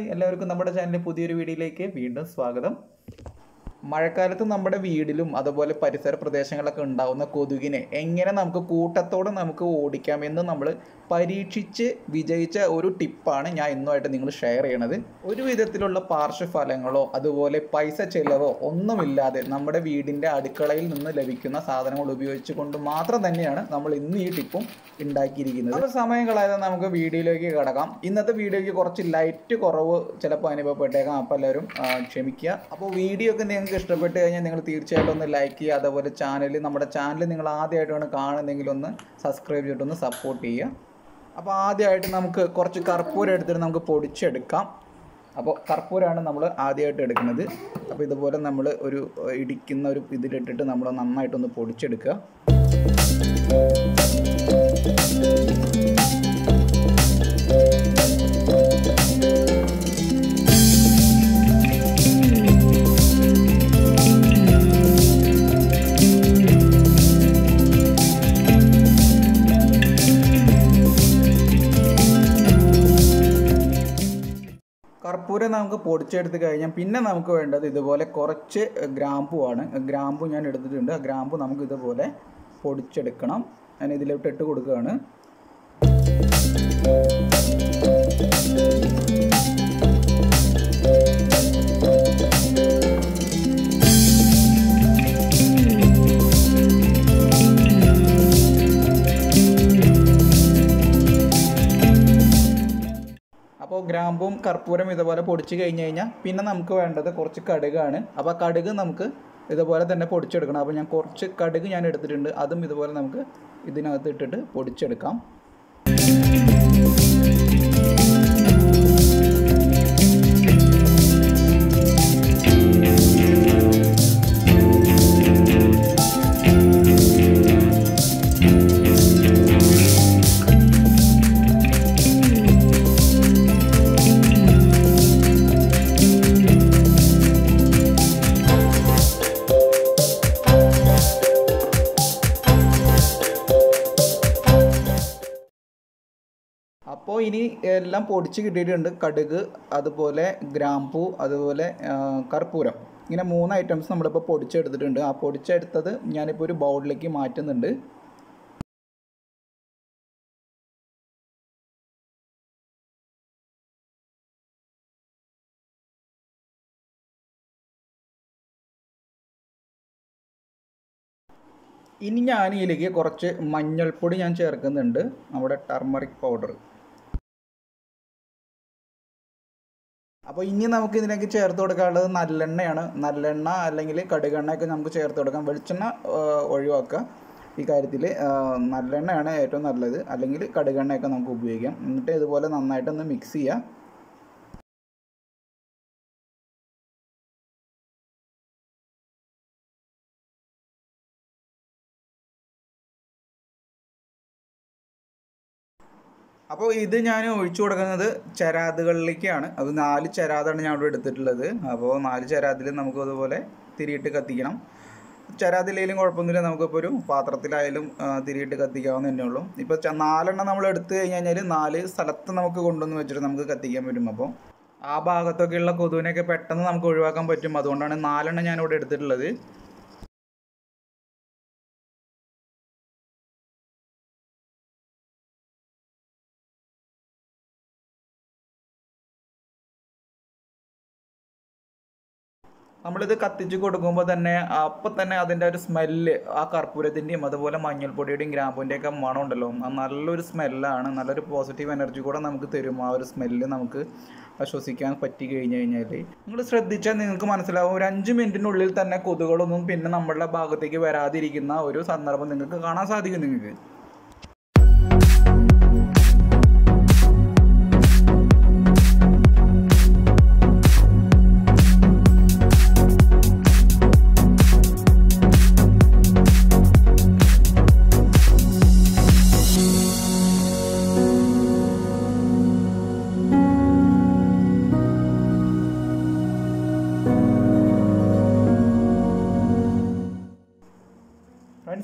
Hi എല്ലാവർക്കും നമ്മുടെ ചാനലിലെ പുതിയൊരു വീഡിയോയിലേക്ക് വീണ്ടും സ്വാഗതം. മഴക്കാലത്ത് നമ്മുടെ വീടിലും അതുപോലെ പരിസര പ്രദേശങ്ങളിലൊക്കെ ഉണ്ടാകുന്ന കൊതുകിനെ എങ്ങനെ നമുക്ക് കൂട്ടത്തോടെ നമുക്ക് ഓടിക്കാമെന്ന് നമ്മൾ പരീക്ഷിച്ച് വിജയിച്ച ഒരു ടിപ്പാണ് ഞാൻ ഇന്നുമായിട്ട് നിങ്ങൾ ഷെയർ ചെയ്യണത്. ഒരു വിധത്തിലുള്ള പാർശ്വഫലങ്ങളോ അതുപോലെ പൈസ ചെലവോ ഒന്നുമില്ലാതെ നമ്മുടെ വീടിന്റെ അടുക്കളയിൽ നിന്ന് ലഭിക്കുന്ന സാധനങ്ങൾ ഉപയോഗിച്ചുകൊണ്ട് മാത്രം തന്നെയാണ് നമ്മൾ ഇന്ന് ഈ ടിപ്പും ഉണ്ടാക്കിയിരിക്കുന്നത്. അപ്പോൾ സമയം കളയാതെ നമുക്ക് വീഡിയോയിലേക്ക് കിടക്കാം. ഇന്നത്തെ വീഡിയോയ്ക്ക് കുറച്ച് ലൈറ്റ് കുറവ് ചിലപ്പോൾ അനുഭവപ്പെട്ടേക്കാം. അപ്പോൾ എല്ലാവരും ക്ഷമിക്കുക. അപ്പോൾ വീഡിയോ ഒക്കെ നിങ്ങൾക്ക് ഇഷ്ടപ്പെട്ട് കഴിഞ്ഞാൽ നിങ്ങൾ തീർച്ചയായിട്ടും ഒന്ന് ലൈക്ക് ചെയ്യുക. അതേപോലെ ചാനൽ നമ്മുടെ ചാനൽ നിങ്ങൾ ആദ്യമായിട്ടാണ് കാണുന്നതെങ്കിൽ ഒന്ന് സബ്സ്ക്രൈബ് ചെയ്തിട്ടൊന്ന് സപ്പോർട്ട് ചെയ്യുക. അപ്പോൾ ആദ്യമായിട്ട് നമുക്ക് കുറച്ച് കർപ്പൂരം എടുത്തിട്ട് നമുക്ക് പൊടിച്ചെടുക്കാം. അപ്പോൾ കർപ്പൂരമാണ് നമ്മൾ ആദ്യമായിട്ട് എടുക്കുന്നത്. അപ്പോൾ ഇതുപോലെ നമ്മൾ ഒരു ഇടിക്കുന്ന ഒരു ഇതിലിട്ടിട്ട് നമ്മൾ നന്നായിട്ടൊന്ന് പൊടിച്ചെടുക്കുക. കർപ്പൂരം നമുക്ക് പൊടിച്ചെടുത്ത് കഴിഞ്ഞാൽ പിന്നെ നമുക്ക് വേണ്ടത് ഇതുപോലെ കുറച്ച് ഗ്രാമ്പുവാണ് ഗ്രാമ്പു ഞാൻ എടുത്തിട്ടുണ്ട്. ആ ഗ്രാമ്പു നമുക്ക് ഇതുപോലെ പൊടിച്ചെടുക്കണം. ഞാൻ ഇതിലോട്ട് ഇട്ട് കൊടുക്കുകയാണ്. ഗ്രാമ്പും കർപ്പൂരം ഇതുപോലെ പൊടിച്ച് കഴിഞ്ഞ് കഴിഞ്ഞാൽ പിന്നെ നമുക്ക് വേണ്ടത് കുറച്ച് കടുകാണ്. അപ്പോൾ കടുക് നമുക്ക് ഇതുപോലെ തന്നെ പൊടിച്ചെടുക്കണം. അപ്പോൾ ഞാൻ കുറച്ച് കടുക് ഞാൻ എടുത്തിട്ടുണ്ട്. അതും ഇതുപോലെ നമുക്ക് ഇതിനകത്ത് ഇട്ടിട്ട് പൊടിച്ചെടുക്കാം. അപ്പോൾ ഇനി എല്ലാം പൊടിച്ച് കിട്ടിയിട്ടുണ്ട്. കടുക് അതുപോലെ ഗ്രാമ്പൂ അതുപോലെ കർപ്പൂരം. ഇങ്ങനെ മൂന്ന് ഐറ്റംസ് നമ്മളിപ്പോൾ പൊടിച്ചെടുത്തിട്ടുണ്ട്. ആ പൊടിച്ചെടുത്തത് ഞാനിപ്പോൾ ഒരു ബൗളിലേക്ക് മാറ്റുന്നുണ്ട്. ഇനി ഞാൻ ഇതിലേക്ക് കുറച്ച് മഞ്ഞൾപ്പൊടി ഞാൻ ചേർക്കുന്നുണ്ട്. നമ്മുടെ ടർമറിക് പൗഡർ അപ്പോൾ ഇനി നമുക്ക് ഇതിലേക്ക് ചേർത്ത് കൊടുക്കാനുള്ളത് നല്ലെണ്ണയാണ്. നല്ലെണ്ണ അല്ലെങ്കിൽ കടുകെണ്ണയൊക്കെ നമുക്ക് ചേർത്ത് കൊടുക്കാം. വെളിച്ചെണ്ണ ഒഴിവാക്കുക. ഈ കാര്യത്തിൽ നല്ലെണ്ണയാണ് ഏറ്റവും നല്ലത്. അല്ലെങ്കിൽ കടുകെണ്ണയൊക്കെ നമുക്ക് ഉപയോഗിക്കാം. എന്നിട്ട് ഇതുപോലെ നന്നായിട്ടൊന്ന് മിക്സ് ചെയ്യുക അപ്പോൾ ഇത് ഞാൻ ഒഴിച്ചു കൊടുക്കുന്നത് ചരാതുകളിലേക്കാണ്. അത് നാല് ചരാതാണ് ഞാൻ ഇവിടെ എടുത്തിട്ടുള്ളത്. അപ്പോൾ നാല് ചരാതിൽ നമുക്ക് അതുപോലെ തിരിയിട്ട് കത്തിക്കണം. ചരാതിലേലും കുഴപ്പമൊന്നുമില്ല. നമുക്കിപ്പോൾ ഒരു പാത്രത്തിലായാലും തിരിയിട്ട് കത്തിക്കാവുന്ന തന്നെ ഉള്ളൂ. ഇപ്പോൾ നാലെണ്ണം നമ്മൾ എടുത്തു കഴിഞ്ഞ് കഴിഞ്ഞാൽ നാല് സ്ഥലത്ത് നമുക്ക് കൊണ്ടുവന്ന് വെച്ചിട്ട് നമുക്ക് കത്തിക്കാൻ പറ്റും. അപ്പോൾ ആ ഭാഗത്തൊക്കെയുള്ള കൊതുവിനെയൊക്കെ പെട്ടെന്ന് നമുക്ക് ഒഴിവാക്കാൻ പറ്റും. അതുകൊണ്ടാണ് നാലെണ്ണം ഞാൻ ഇവിടെ എടുത്തിട്ടുള്ളത്. നമ്മളിത് കത്തിച്ച് കൊടുക്കുമ്പോൾ തന്നെ അപ്പം തന്നെ അതിന്റെ ഒരു സ്മെല്ല് ആ കർപ്പൂരത്തിന്റെയും അതുപോലെ മഞ്ഞൾപ്പൊടിയുടെയും ഗ്രാമ്പൂന്റെയൊക്കെ മണം ഉണ്ടല്ലോ. നല്ലൊരു സ്മെല്ലാണ് നല്ലൊരു പോസിറ്റീവ് എനർജി കൂടെ നമുക്ക് തരും. ആ ഒരു സ്മെല്ല് നമുക്ക് ശ്വസിക്കാൻ പറ്റി കഴിഞ്ഞു കഴിഞ്ഞാൽ നിങ്ങൾ ശ്രദ്ധിച്ചാൽ നിങ്ങൾക്ക് മനസ്സിലാവും. ഒരു അഞ്ച് മിനിറ്റിനുള്ളിൽ തന്നെ കൊതുകളൊന്നും പിന്നെ നമ്മളുടെ ഭാഗത്തേക്ക് വരാതിരിക്കുന്ന ഒരു സന്ദർഭം നിങ്ങൾക്ക് കാണാൻ സാധിക്കും നിങ്ങൾക്ക്.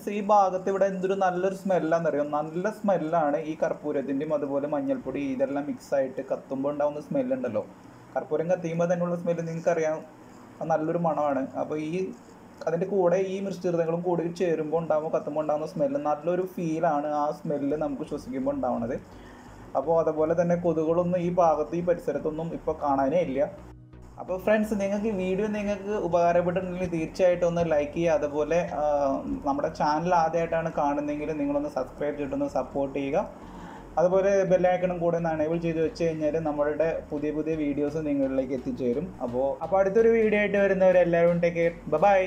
ഫ്രണ്ട്സ് ഈ ഭാഗത്ത് ഇവിടെ എന്തൊരു നല്ലൊരു സ്മെല്ലാണെന്നറിയോ നല്ല സ്മെല്ലാണ് ഈ കർപ്പൂരത്തിന്റെയും അതുപോലെ മഞ്ഞൾപ്പൊടി ഇതെല്ലാം മിക്സ് ആയിട്ട് കത്തുമ്പോൾ ഉണ്ടാവുന്ന സ്മെല്ലുണ്ടല്ലോ കർപ്പൂരം കത്തിയുമ്പോൾ തന്നെയുള്ള സ്മെല്ല് നിങ്ങൾക്കറിയാം. നല്ലൊരു മണമാണ്. അപ്പോൾ ഈ അതിന്റെ കൂടെ ഈ മിശ്രിതങ്ങളും കൂടി ചേരുമ്പോൾ ഉണ്ടാകുമ്പോൾ കത്തുമ്പോൾ ഉണ്ടാകുന്ന സ്മെല്ല് നല്ലൊരു ഫീലാണ് ആ സ്മെല്ല് നമുക്ക് ശ്വസിക്കുമ്പോൾ ഉണ്ടാവുന്നത് അപ്പോൾ അതുപോലെ തന്നെ കൊതുകുകളൊന്നും ഈ ഭാഗത്ത് ഈ പരിസരത്തൊന്നും ഇപ്പോൾ കാണാനേ ഇല്ല. അപ്പോൾ ഫ്രണ്ട്സ് നിങ്ങൾക്ക് ഈ വീഡിയോ നിങ്ങൾക്ക് ഉപകാരപ്പെട്ടിട്ടുണ്ടെങ്കിൽ തീർച്ചയായിട്ടും ഒന്ന് ലൈക്ക് ചെയ്യുക. അതുപോലെ നമ്മുടെ ചാനൽ ആദ്യമായിട്ടാണ് കാണുന്നതെങ്കിൽ നിങ്ങളൊന്ന് സബ്സ്ക്രൈബ് ചെയ്തിട്ടൊന്ന് സപ്പോർട്ട് ചെയ്യുക. അതുപോലെ ബെല്ലൈക്കണും കൂടെ ഒന്ന് അണേബിൾ ചെയ്ത് വെച്ച് കഴിഞ്ഞാൽ നമ്മളുടെ പുതിയ പുതിയ വീഡിയോസ് നിങ്ങളിലേക്ക് എത്തിച്ചേരും. അപ്പോൾ അപ്പോൾ അടുത്തൊരു വീഡിയോ ആയിട്ട് വരുന്നവരെല്ലാവരും ടേക്ക് കെയർ ബൈ